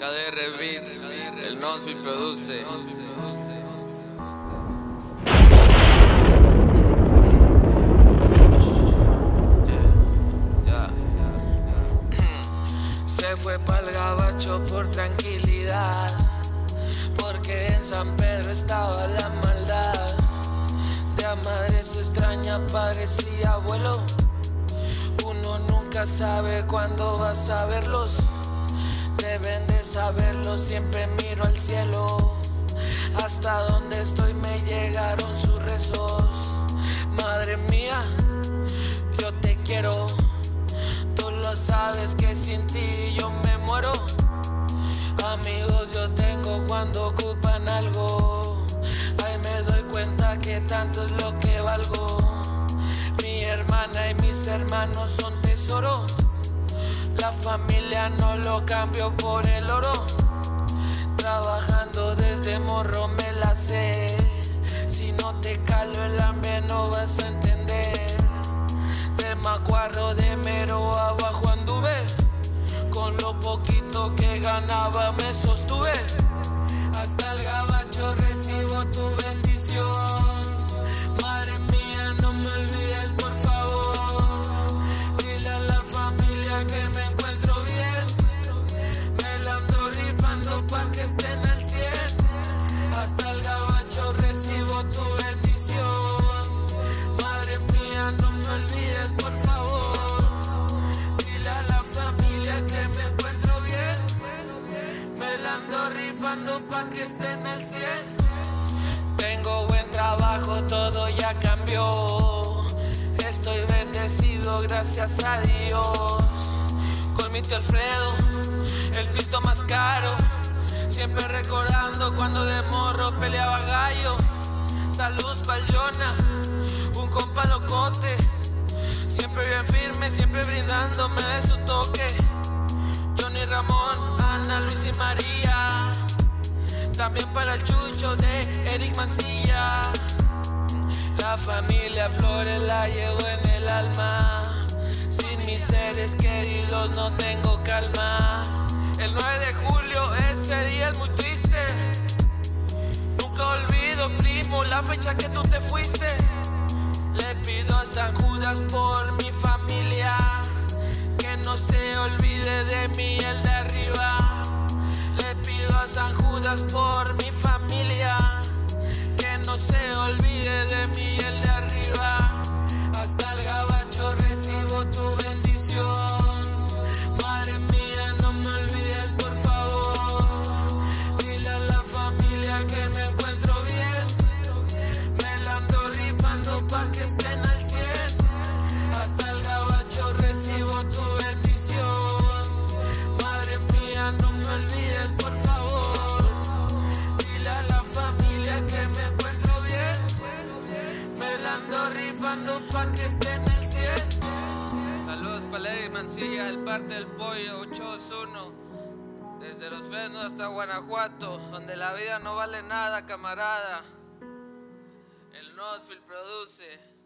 KDR Beats, el Nosfield produce. Se fue pa'l gabacho por tranquilidad, porque en San Pedro estaba la maldad. De a madres extraña parecía abuelo. Uno nunca sabe cuándo vas a verlos. Deben de saberlo, siempre miro al cielo. Hasta donde estoy me llegaron sus rezos. Madre mía, yo te quiero. Tú lo sabes que sin ti yo me muero. Amigos yo tengo cuando ocupan algo. Ahí me doy cuenta que tanto es lo que valgo. Mi hermana y mis hermanos son tesoro. La familia no lo cambio por el oro. Trabajando desde morro me la sé. Si no te calo el hambre no vas a entender. De Macuarro de Mero abajo anduve. Con lo poquito que ganaba me sostuve. Ando rifando pa' que estén al 100. Tengo buen trabajo, todo ya cambió. Estoy bendecido, gracias a Dios. Con mi tío Alfredo, el pisto más caro. Siempre recordando cuando de morro peleaba gallo. Salud pa'l un compa locote. Siempre bien firme, siempre brindándome de su toque. Johnny Ramón, Ana, Luis y María. También para el chucho de Eric Mancilla. La familia Flores la llevo en el alma. Sin mis seres queridos no tengo calma. El 9 de julio, ese día es muy triste. Nunca olvido, primo, la fecha que tú te fuiste. Le pido a San Judas por mi por mi rifando pa' que estén al 100. Saludos para Lady Mancilla, del parte del pollo 821. Desde Los Fenos hasta Guanajuato, donde la vida no vale nada, camarada. El Northfield produce.